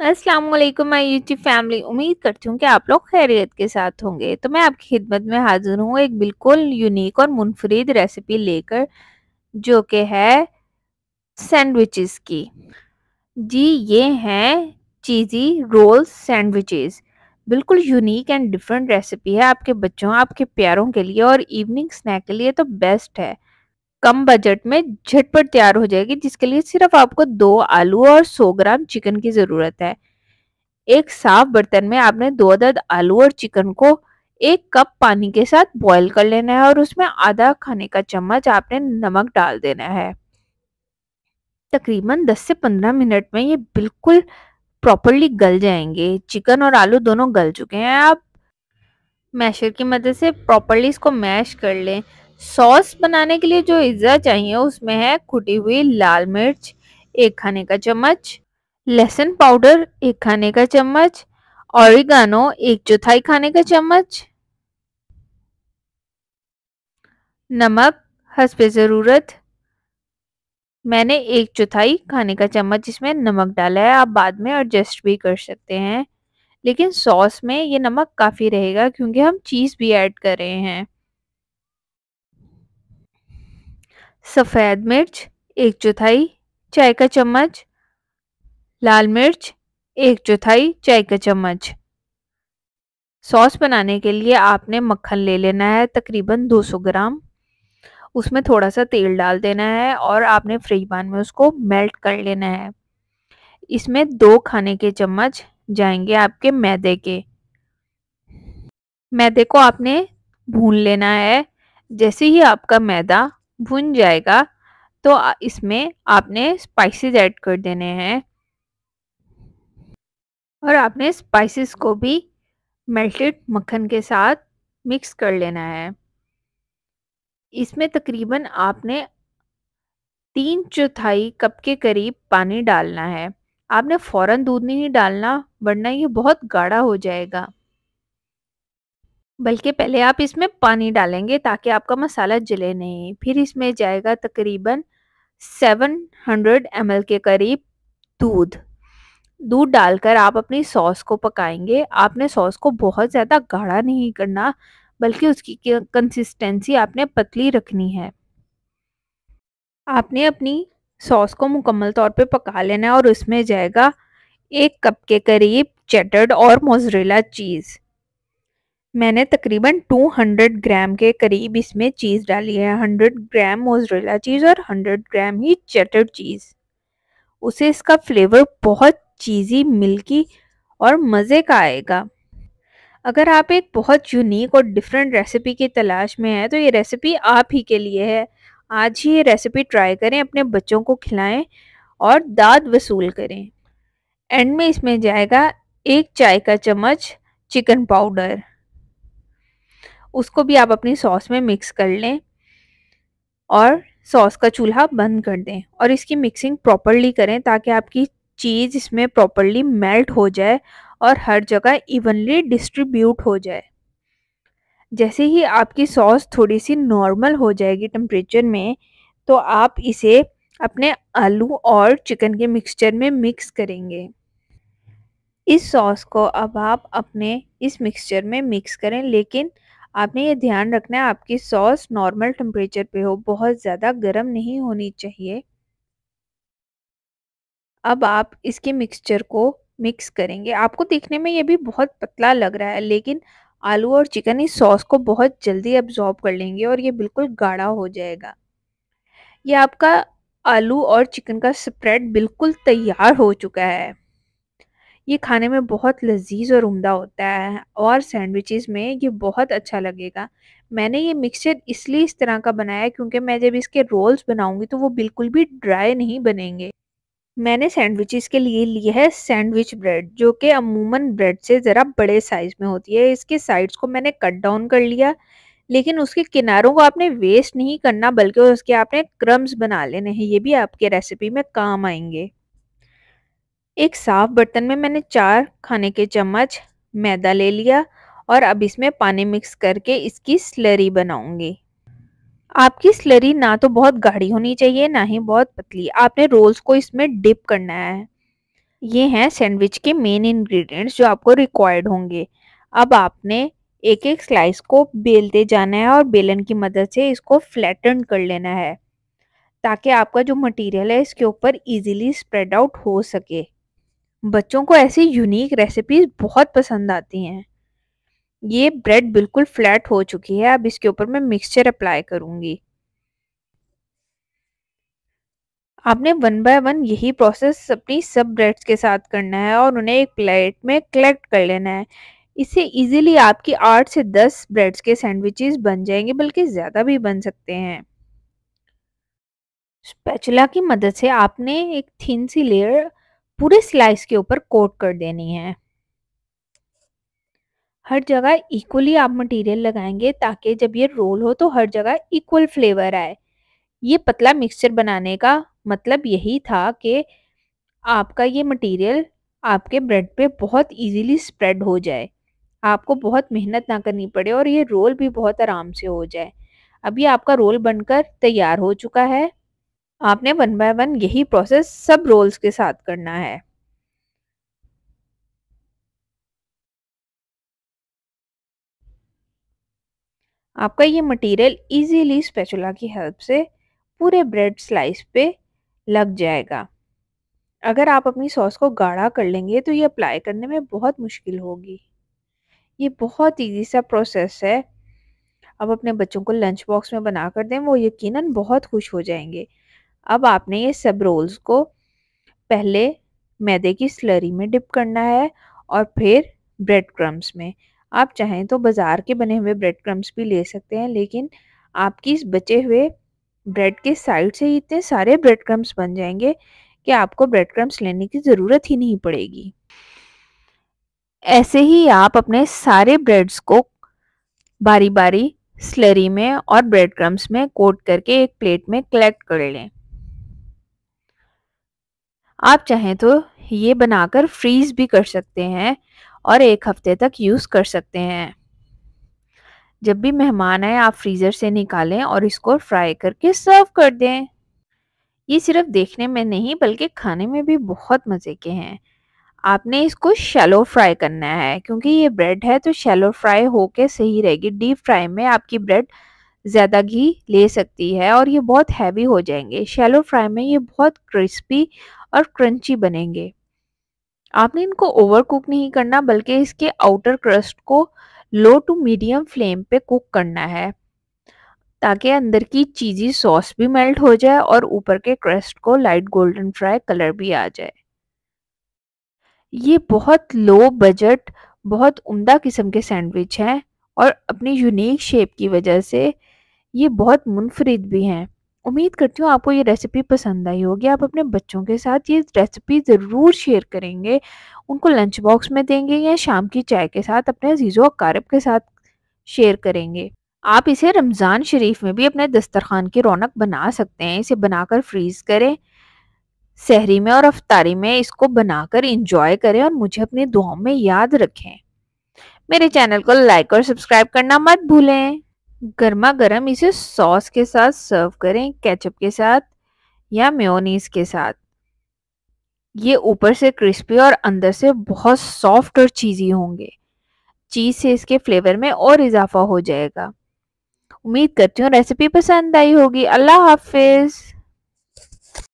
अस्सलाम वालेकुम my YouTube family. उम्मीद करती हूँ कि आप लोग खैरियत के साथ होंगे। तो मैं आपकी खिदमत में हाजिर हूँ एक बिल्कुल यूनिक और मुनफरिद रेसिपी लेकर, जो कि है सैंडविचेस की। जी, ये हैं चीज़ी रोल सैंडविचेस बिल्कुल यूनिक एंड डिफरेंट रेसिपी है आपके बच्चों, आपके प्यारों के लिए और इवनिंग स्नैक के लिए तो बेस्ट है। कम बजट में झटपट तैयार हो जाएगी, जिसके लिए सिर्फ़ आपको दो आलू और 100 ग्राम चिकन की ज़रूरत है। एक साफ़ बर्तन में आपने दो अदद आलू और चिकन को एक कप पानी के साथ बॉईल कर लेना है और उसमें आधा खाने का चम्मच आपने नमक डाल देना है। तकरीबन 10 से 15 मिनट में ये बिल्कुल प्रॉपरली गल जाएँगे। चिकन और आलू दोनों गल चुके हैं। आप मैशर की मदद से प्रॉपरली इसको मैश कर लें। सॉस बनाने के लिए जो इज्जा चाहिए उसमें है कुटी हुई लाल मिर्च, एक खाने का चम्मच, लहसुन पाउडर, एक खाने का चम्मच ऑरिगानो एक चौथाई खाने का चम्मच। नमक, हंसपे ज़रूरत। मैंने एक चौथाई खाने का चम्मच इसमें नमक डाला है, आप बाद में एडजस्ट भी कर सकते हैं। लेकिन सॉस में ये नमक काफ़ी रहेगा क्योंकि हम चीज़ भी ऐड कर रहे हैं। सफ़ेद मिर्च, एक चौथाई चाय का चम्मच, लाल मिर्च, एक चौथाई चाय का चम्मच। सॉस बनाने के लिए आपने मक्खन ले लेना है तकरीबन 200 ग्राम। उसमें थोड़ा सा तेल डाल देना है और आपने फ्री पैन में उसको मेल्ट कर लेना है। इसमें दो खाने के चम्मच जाएँगे आपके मैदे के। मैदे को आपने भून लेना है। जैसे ही आपका मैदा भुन जाएगा तो इसमें आपने स्पाइसेस ऐड कर देने हैं। और आपने स्पाइसेस को भी मेल्टेड मक्खन के साथ मिक्स कर लेना है। इसमें तकरीबन आपने तीन चौथाई कप के करीब पानी डालना है। आपने फ़ौरन दूध नहीं डालना, वरना ये बहुत गाढ़ा हो जाएगा। बल्कि पहले आप इसमें पानी डालेंगे ताकि आपका मसाला जले नहीं। फिर इसमें जाएगा तकरीबन 700 ml के करीब दूध। दूध डालकर आप अपनी सॉस को पकाएँगे। आपने सॉस को बहुत ज़्यादा गाढ़ा नहीं करना, बल्कि उसकी कंसिस्टेंसी आपने पतली रखनी है। आपने अपनी सॉस को मुकम्मल तौर पे पका लेना है और उसमें जाएगा एक कप के करीब चटर्ड और मोजरेला चीज़। मैंने तकरीबन 200 ग्राम के करीब इसमें चीज़ डाली है। 100 ग्राम मोजरेला चीज़ और 100 ग्राम ही चटर चीज़ उसे इसका फ्लेवर बहुत चीज़ी मिल्की और मज़े का आएगा। अगर आप एक बहुत यूनिक और डिफरेंट रेसिपी की तलाश में हैं तो ये रेसिपी आप ही के लिए है। आज ही ये रेसिपी ट्राई करें, अपने बच्चों को खिलाएँ और दाद वसूल करें। एंड में इसमें जाएगा एक चाय का चम्मच चिकन पाउडर उसको भी आप अपनी सॉस में मिक्स कर लें और सॉस का चूल्हा बंद कर दें और इसकी मिक्सिंग प्रॉपरली करें ताकि आपकी चीज़ इसमें प्रॉपरली मेल्ट हो जाए और हर जगह इवनली डिस्ट्रीब्यूट हो जाए। जैसे ही आपकी सॉस थोड़ी सी नॉर्मल हो जाएगी टेम्परेचर में तो आप इसे अपने आलू और चिकन के मिक्सचर में मिक्स करेंगे। इस सॉस को अब आप अपने इस मिक्सचर में मिक्स करें, लेकिन आपने ये ध्यान रखना है, आपकी सॉस नॉर्मल टेम्परेचर पे हो, बहुत ज़्यादा गर्म नहीं होनी चाहिए। अब आप इसके मिक्सचर को मिक्स करेंगे। आपको देखने में ये भी बहुत पतला लग रहा है, लेकिन आलू और चिकन इस सॉस को बहुत जल्दी अब्जॉर्ब कर लेंगे और ये बिल्कुल गाढ़ा हो जाएगा। ये आपका आलू और चिकन का स्प्रेड बिल्कुल तैयार हो चुका है। ये खाने में बहुत लजीज और उम्दा होता है और सैंडविचेस में ये बहुत अच्छा लगेगा। मैंने ये मिक्सचर इसलिए इस तरह का बनाया क्योंकि मैं जब इसके रोल्स बनाऊँगी तो वो बिल्कुल भी ड्राई नहीं बनेंगे। मैंने सैंडविचेस के लिए लिया है सैंडविच ब्रेड, जो कि अमूमन ब्रेड से ज़रा बड़े साइज़ में होती है। इसके साइड्स को मैंने कट डाउन कर लिया, लेकिन उसके किनारों को आपने वेस्ट नहीं करना बल्कि उसके आपने क्रम्स बना लेने हैं, ये भी आपके रेसिपी में काम आएँगे। एक साफ़ बर्तन में मैंने चार खाने के चम्मच मैदा ले लिया और अब इसमें पानी मिक्स करके इसकी स्लरी बनाऊँगी। आपकी स्लरी ना तो बहुत गाढ़ी होनी चाहिए, ना ही बहुत पतली। आपने रोल्स को इसमें डिप करना है। ये हैं सैंडविच के मेन इंग्रेडिएंट्स जो आपको रिक्वायर्ड होंगे। अब आपने एक एक स्लाइस को बेलते जाना है और बेलन की मदद से इसको फ्लैटन कर लेना है, ताकि आपका जो मटेरियल है इसके ऊपर इजीली स्प्रेड आउट हो सके। बच्चों को ऐसी यूनिक रेसिपीज़ बहुत पसंद आती हैं। ये ब्रेड बिल्कुल फ्लैट हो चुकी है, अब इसके ऊपर मैं मिक्सचर अप्लाई करूँगी। आपने वन बाय वन यही प्रोसेस अपनी सब ब्रेड्स के साथ करना है और उन्हें एक प्लेट में कलेक्ट कर लेना है। इससे इजीली आपकी आठ से दस ब्रेड्स के सैंडविचेस बन जाएँगे, बल्कि ज़्यादा भी बन सकते हैं। स्पैचुला की मदद से आपने एक थिन सी लेयर पूरे स्लाइस के ऊपर कोट कर देनी है। हर जगह इक्वली आप मटेरियल लगाएँगे ताकि जब ये रोल हो तो हर जगह इक्वल फ्लेवर आए। ये पतला मिक्सचर बनाने का मतलब यही था कि आपका ये मटेरियल आपके ब्रेड पे बहुत इजीली स्प्रेड हो जाए। आपको बहुत मेहनत ना करनी पड़े और ये रोल भी बहुत आराम से हो जाए। अभी आपका रोल बनकर तैयार हो चुका है। आपने वन बाय वन यही प्रोसेस सब रोल्स के साथ करना है। आपका ये मटेरियल इजीली स्पेचुला की हेल्प से पूरे ब्रेड स्लाइस पे लग जाएगा। अगर आप अपनी सॉस को गाढ़ा कर लेंगे तो ये अप्लाई करने में बहुत मुश्किल होगी। ये बहुत इजी सा प्रोसेस है। अब अपने बच्चों को लंच बॉक्स में बना कर दें, वो यकीनन बहुत खुश हो जाएँगे। अब आपने ये सब रोल्स को पहले मैदे की स्लरी में डिप करना है और फिर ब्रेड क्रम्स में। आप चाहें तो बाज़ार के बने हुए ब्रेड क्रम्स भी ले सकते हैं, लेकिन आपकी इस बचे हुए ब्रेड के साइड से इतने सारे ब्रेड क्रम्स बन जाएँगे कि आपको ब्रेड क्रम्स लेने की ज़रूरत ही नहीं पड़ेगी। ऐसे ही आप अपने सारे ब्रेड्स को बारी बारी स्लरी में और ब्रेड क्रम्स में कोट करके एक प्लेट में कलेक्ट कर लें। आप चाहें तो ये बनाकर फ्रीज भी कर सकते हैं और एक हफ़्ते तक यूज़ कर सकते हैं। जब भी मेहमान आए, आप फ्रीज़र से निकालें और इसको फ्राई करके सर्व कर दें। ये सिर्फ़ देखने में नहीं, बल्कि खाने में भी बहुत मज़े के हैं। आपने इसको शैलो फ्राई करना है, क्योंकि ये ब्रेड है तो शैलो फ्राई होके सही रहेगी। डीप फ्राई में आपकी ब्रेड ज़्यादा घी ले सकती है और ये बहुत हैवी हो जाएँगे। शैलो फ्राई में ये बहुत क्रिस्पी और क्रंची बनेंगे। आपने इनको ओवर कुक नहीं करना, बल्कि इसके आउटर क्रस्ट को लो टू मीडियम फ्लेम पे कुक करना है, ताकि अंदर की चीज़ी सॉस भी मेल्ट हो जाए और ऊपर के क्रस्ट को लाइट गोल्डन फ्राई कलर भी आ जाए। ये बहुत लो बजट बहुत उम्दा किस्म के सैंडविच हैं और अपनी यूनिक शेप की वजह से ये बहुत मुनफरद भी हैं। उम्मीद करती हूँ आपको ये रेसिपी पसंद आई होगी। आप अपने बच्चों के साथ ये रेसिपी ज़रूर शेयर करेंगे। उनको लंच बॉक्स में देंगे या शाम की चाय के साथ अपने अजीज़ों अकारब के साथ शेयर करेंगे। आप इसे रमज़ान शरीफ में भी अपने दस्तरखान की रौनक बना सकते हैं। इसे बनाकर फ्रीज़ करें, सहरी में और अफ्तारी में इसको बनाकर इंजॉय करें और मुझे अपनी दुआओं में याद रखें। मेरे चैनल को लाइक और सब्सक्राइब करना मत भूलें। गर्मा गर्म इसे सॉस के साथ सर्व करें, केचप के साथ या मेयोनीज के साथ। ये ऊपर से क्रिस्पी और अंदर से बहुत सॉफ्ट और चीज़ी होंगे। चीज़ से इसके फ्लेवर में और इजाफा हो जाएगा। उम्मीद करती हूँ रेसिपी पसंद आई होगी। अल्लाह हाफिज़।